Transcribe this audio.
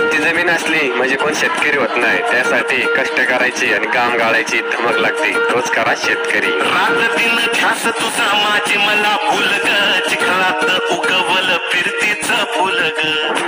ती जमीन असली म्हणजे कोण शेतकरी होत नाही. त्यासाठी कष्ट करायची आणि काम गाळायची धमक लागते. तोच करा शेतकरी. मला फुलग. चिखलात उगवल फिरतीच फुलग.